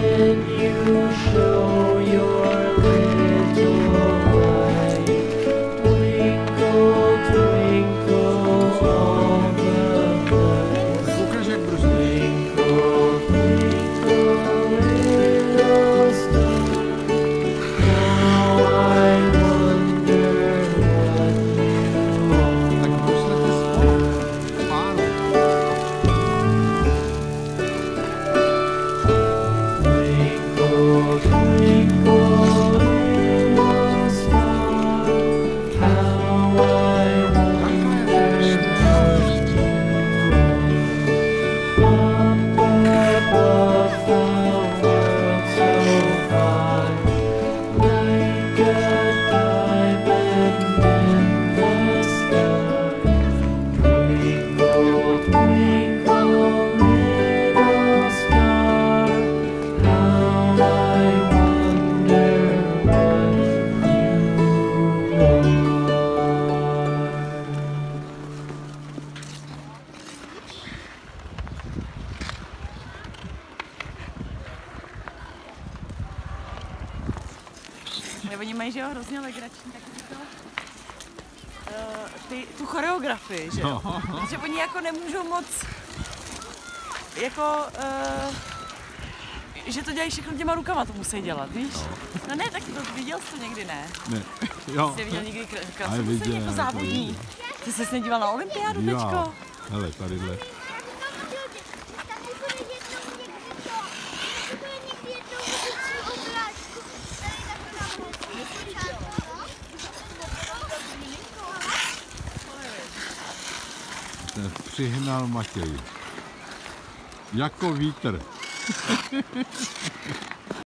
When you show oni mají, že jo, hrozně legrační, tak to, uh, ty, tu choreografii, že jo. No. Že oni jako nemůžou moc, jako, uh, že to dělají všechno těma rukama, to musí dělat, víš? No ne, tak to viděl jsi to někdy, ne? Ne, jo. Jsi viděl někdy krásný viděl, jako to závodní. Ty jsi se nedíval na olympiádu Jo. teďko? Hele, tadyhle. Přihnal Matěj. Jako vítr.